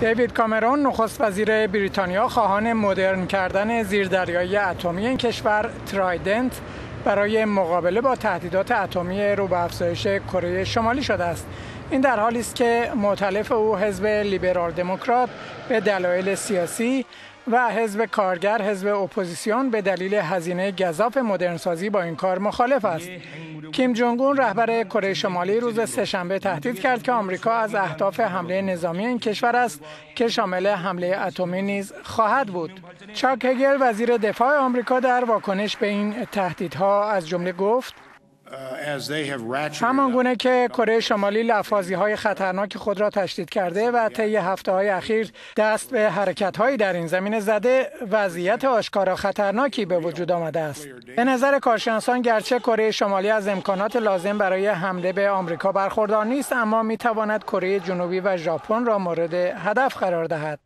دیوید کامرون نخست وزیر بریتانیا خواهان مدرن کردن زیردریایی اتمی این کشور ترایدنت برای مقابله با تهدیدات اتمی رو به افزایش کره شمالی شده است. این در حالی است که مؤتلف او حزب لیبرال دموکرات به دلایل سیاسی و حزب کارگر حزب اپوزیسیون به دلیل هزینه گزاف مدرنسازی با این کار مخالف است. کیم جونگ اون رهبر کره شمالی روز سه‌شنبه تهدید کرد که آمریکا از اهداف حمله نظامی این کشور است که شامل حمله اتمی نیز خواهد بود. چاک هگل وزیر دفاع آمریکا در واکنش به این تهدیدها از جمله گفت همان گونه که کره شمالی لفاظی های خطرناک خود را تشدید کرده و طی هفته های اخیر دست به حرکت هایی در این زمینه زده. وضعیت آشکارا خطرناکی به وجود آمده است. به نظر کارشناسان گرچه کره شمالی از امکانات لازم برای حمله به آمریکا برخوردار نیست اما می تواند کره جنوبی و ژاپن را مورد هدف قرار دهد.